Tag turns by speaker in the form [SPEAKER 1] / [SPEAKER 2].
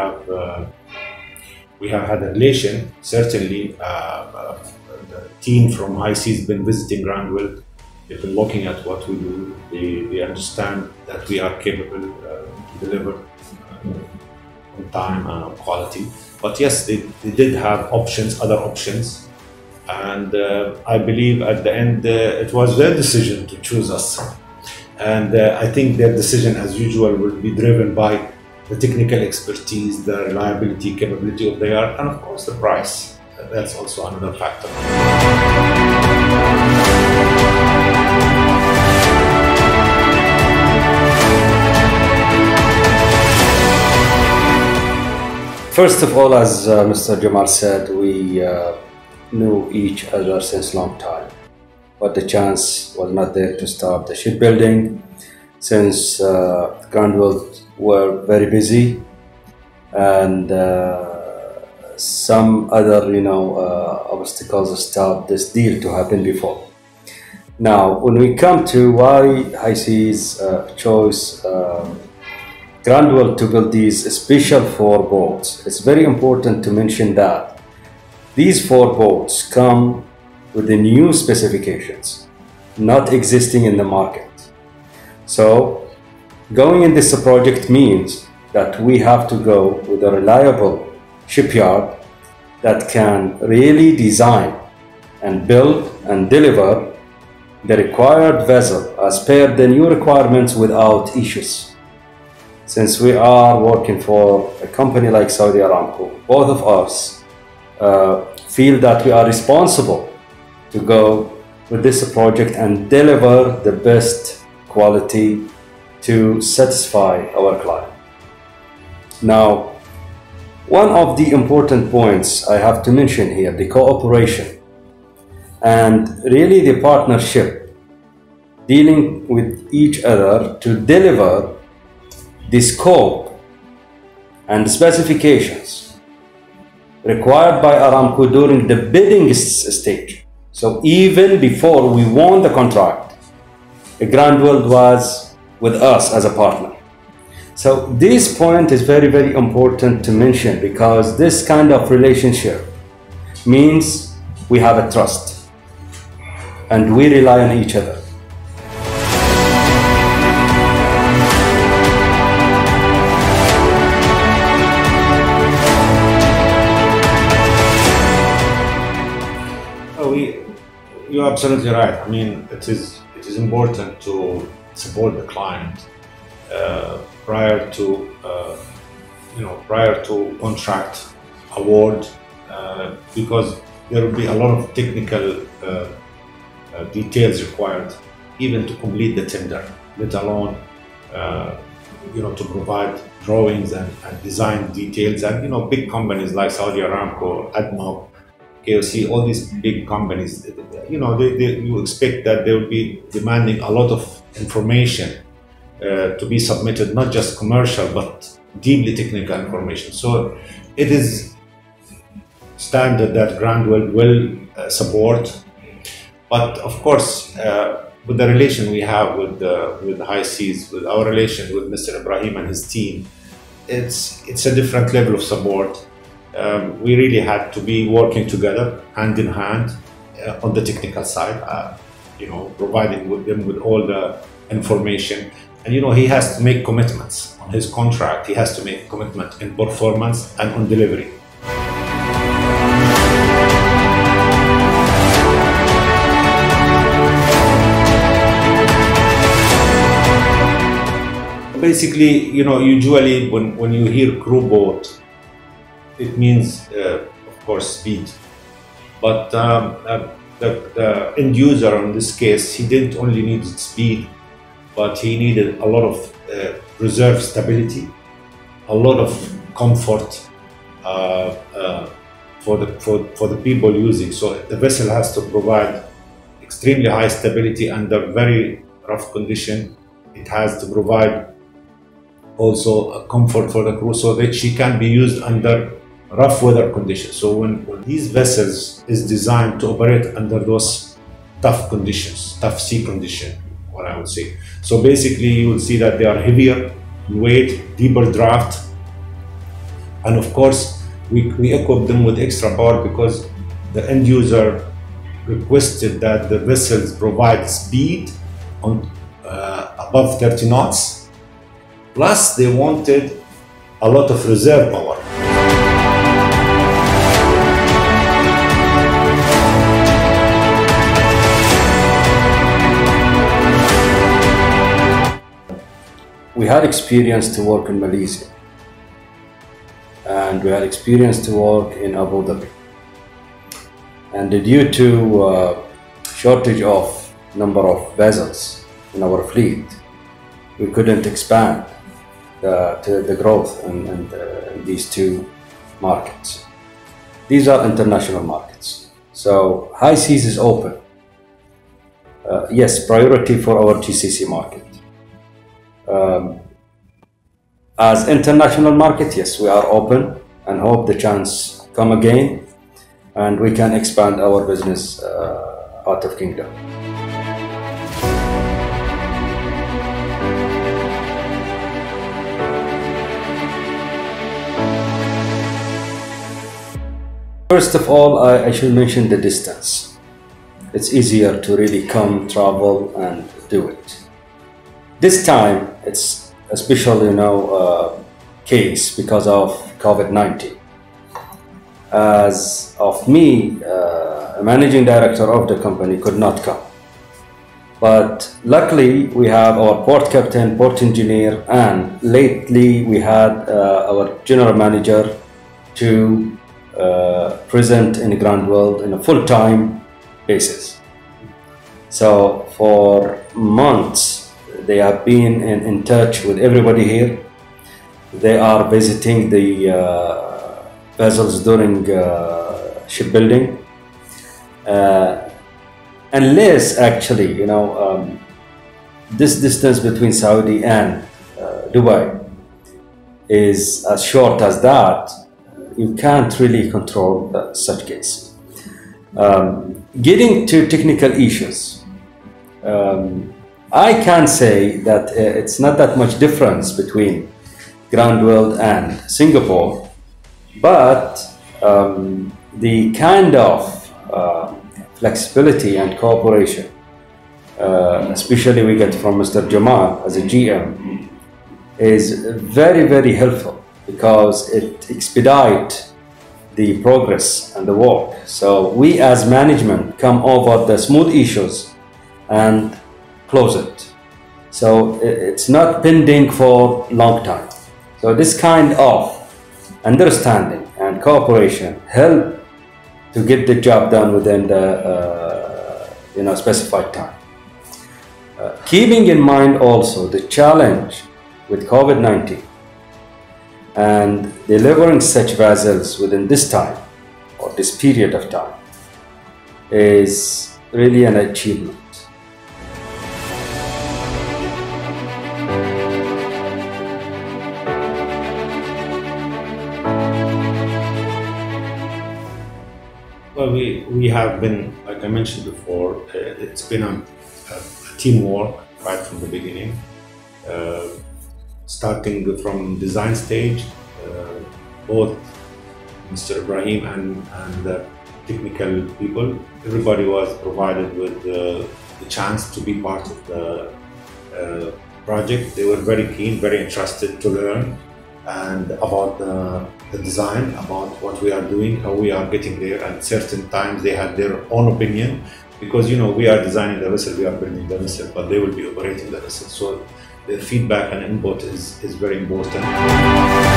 [SPEAKER 1] have uh, we have had a relation. Certainly, uh, uh, the team from IC has been visiting Grandweld. They've been looking at what we do. They, they understand that we are capable to deliver on time and on quality. But yes, they, they did have options, other options. And uh, I believe at the end uh, it was their decision to choose us. And uh, I think their decision, as usual, will be driven by the technical expertise, the reliability, capability of the yard, and of course the price. That's also another factor.
[SPEAKER 2] First of all, as uh, Mr. Jamal said, we uh, knew each other since long time, but the chance was not there to start the shipbuilding since uh, Grandweld were very busy and uh, some other, you know, uh, obstacles stopped this deal to happen before. Now, when we come to why Seas uh, chose uh, Grandweld to build these special four boats, it's very important to mention that these four boats come with the new specifications, not existing in the market. So, going in this project means that we have to go with a reliable shipyard that can really design and build and deliver the required vessel as per the new requirements without issues. Since we are working for a company like Saudi Aramco, both of us uh, feel that we are responsible to go with this project and deliver the best quality to satisfy our client. Now, one of the important points I have to mention here the cooperation and really the partnership dealing with each other to deliver the scope and specifications required by Aramco during the bidding stage. So even before we won the contract, Grandweld was with us as a partner. So this point is very, very important to mention because this kind of relationship means we have a trust and we rely on each other.
[SPEAKER 1] Oh, you're absolutely right. I mean, it is it is important to support the client uh, prior to uh, you know prior to contract award uh, because there will be a lot of technical uh, uh, details required even to complete the tender, let alone uh, you know to provide drawings and, and, design details. And you know big companies like Saudi Aramco, ADNOC, KOC, all these big companies, you know, they, they, you expect that they will be demanding a lot of information uh, to be submitted, not just commercial, but deeply technical information. So it is standard that Grandweld will uh, support. But of course, uh, with the relation we have with the, with high seas, with our relation with Mr. Ibrahim and his team, it's it's a different level of support um, we really had to be working together hand in hand uh, on the technical side, uh, you know, providing with them with all the information. And you know, he has to make commitments on his contract. He has to make commitment in performance and on delivery. Basically, you know, usually when, when you hear crew boat, it means, uh, of course, speed. But um, uh, the, the, end user in this case, he didn't only need speed, but he needed a lot of uh, reserve stability, a lot of comfort uh, uh, for the for, for the people using. So the vessel has to provide extremely high stability under very rough condition. It has to provide also a comfort for the crew so that she can be used under rough weather conditions. So when, when these vessels is designed to operate under those tough conditions, tough sea condition, what I would say. So basically you will see that they are heavier in weight, deeper draft, And of course, we, we equip them with extra power because the end user requested that the vessels provide speed on uh, above 30 knots. Plus, they wanted a lot of reserve power.
[SPEAKER 2] We had experience to work in Malaysia and we had experience to work in Abu Dhabi. And due to uh, shortage of number of vessels in our fleet, we couldn't expand the, to the growth in, in, the, in these two markets. These are international markets. So high seas is open. Uh, yes, priority for our GCC market. Um, as international market, yes, we are open and hope the chance come again and we can expand our business uh, out of kingdom. First of all, I, I should mention the distance. It's easier to really come, travel, and do it. This time, it's a special, you know, uh, case because of COVID-19. As of me, uh, a managing director of the company could not come. But luckily, we have our port captain, port engineer, and lately we had uh, our general manager to uh, present in the Grandweld in a full-time basis. So for months, they have been in, in touch with everybody here. They are visiting the uh, vessels during uh, shipbuilding. Uh, unless actually, you know, um, this distance between Saudi and uh, Dubai is as short as that, you can't really control uh, such case. Um, getting to technical issues, um, I can say that uh, it's not that much difference between Grandweld and Singapore, but um, the kind of uh, flexibility and cooperation, uh, especially we get from Mr. Jamal as a GM, is very, very helpful because it expedite the progress and the work. So we as management come over the smooth issues and close it. So it's not pending for long time. So this kind of understanding and cooperation help to get the job done within the uh, you know specified time. Uh, keeping in mind also the challenge with COVID-19 and delivering such vessels within this time or this period of time is really an achievement.
[SPEAKER 1] Well, we, we have been, like I mentioned before, uh, it's been a, a, teamwork right from the beginning. Uh, starting from design stage, uh, both Mr. Ibrahim and, and the technical people, everybody was provided with uh, the chance to be part of the uh, project. They were very keen, very interested to learn and about the, the, design, about what we are doing, how we are getting there. At certain times, they had their own opinion because you know we are designing the vessel, we are building the vessel, but they will be operating the vessel. So the feedback and input is, is very important.